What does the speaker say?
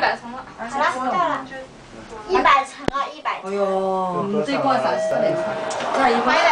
百层了，好了，到了，一百层了，一百层。哎呦，你这块是？那一。